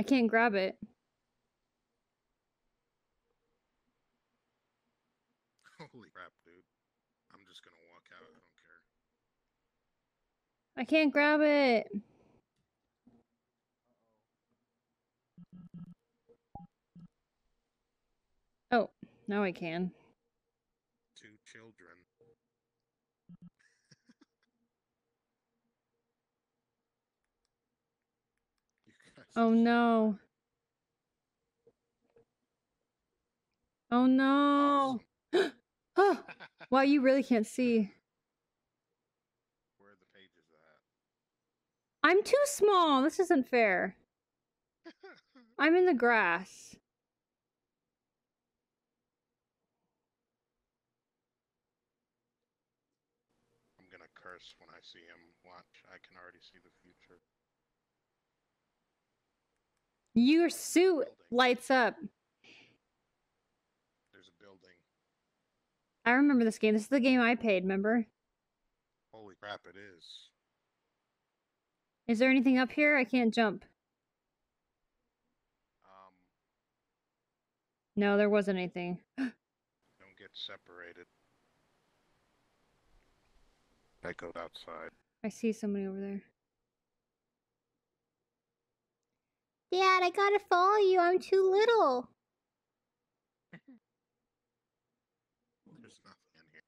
I can't grab it. Holy crap, dude. I'm just gonna walk out. I don't care. I can't grab it. Oh, now I can. Two children. You guys Oh no. Oh no. Oh, wow, you really can't see. Where are the pages at? I'm too small. This isn't fair. I'm in the grass. I'm gonna curse when I see him. Watch, I can already see the future. Your suit lights up. There's a building. I remember this game. This is the game I paid, remember? Holy crap, it is. Is there anything up here? I can't jump. Um, No, there wasn't anything. don't get separated. I go outside. I see somebody over there. Dad, I gotta follow you. I'm too little. There's nothing in here.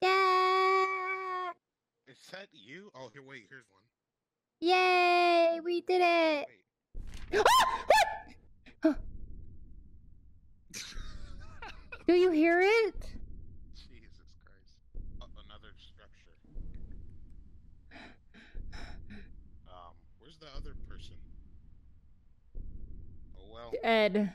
Dad! Is that you? Oh, here, wait, here's one. Yay! We did it! Ah! Wait. what? Do you hear it? Jesus Christ. Oh, another structure. Um, where's the other person? Oh. Ed.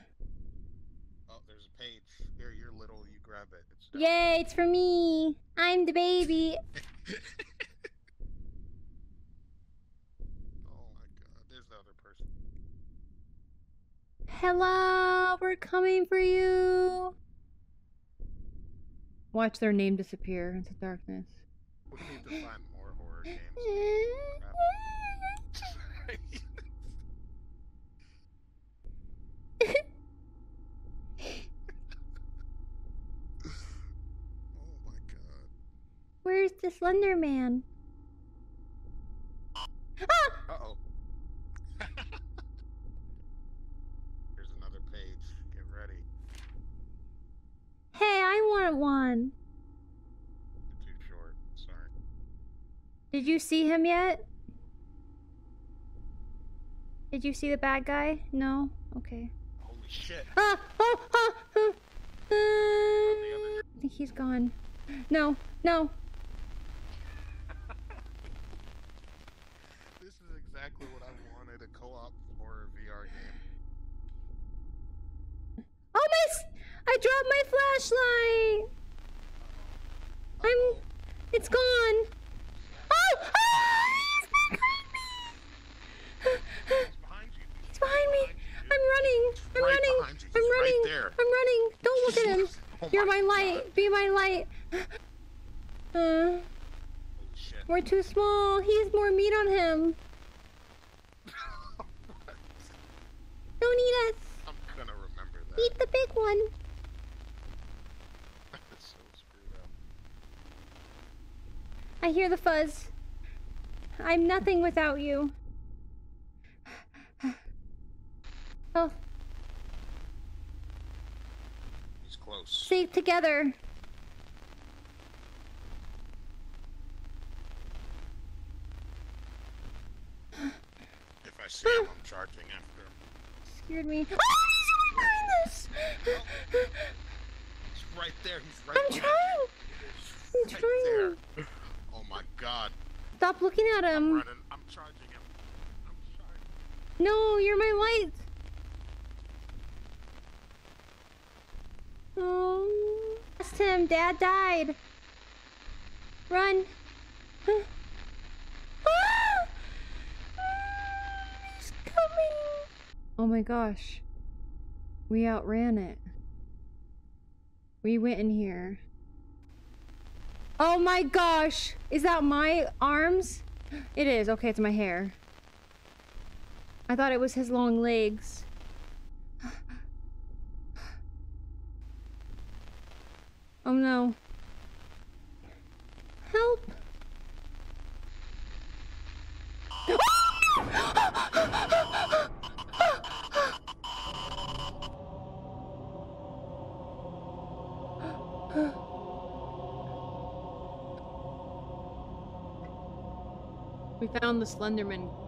Oh, there's a page. Here, you're little, you grab it. It's down. Yay, it's for me. I'm the baby. oh my god, there's the other person. Hello, we're coming for you. Watch their name disappear into darkness. We need to find more horror games. Crap. oh my god. Where's the Slender Man? Ah! Uh oh. Here's another page. Get ready. Hey, I want one. Too short. Sorry. Did you see him yet? Did you see the bad guy? No? Okay. Holy shit. Ah! Oh! Ah! ah, uh, I think he's gone. No, no. This is exactly what I wanted a co-op horror VR game. Oh my! I dropped my flashlight. I'm. It's gone. Oh! Ah! He's behind me. It's behind you. He's behind me. I'm running. I'm right running. I'm He's right running. there. I'm running. Don't look at him. Oh You're my God. light. Be my light. Uh, we're too small. He's more meat on him. Don't eat us. I'm gonna remember that. Eat the big one. That's so screwed up. I hear the fuzz. I'm nothing without you. Oh, He's close. stay together. If I see him, I'm charging after him. Scared me. Oh, he's right behind us. He's right there. He's right I'm there. trying. I'm Right trying. there. Oh my god. Stop looking at I'm him. running. I'm charging him. I'm charging. No, you're my light. Oh, lost him. Dad died. Run. Ah! He's coming. Oh my gosh. We outran it. We went in here. Oh my gosh. Is that my arms? It is. Okay, it's my hair. I thought it was his long legs. Oh no. Help! Oh! We found the Slenderman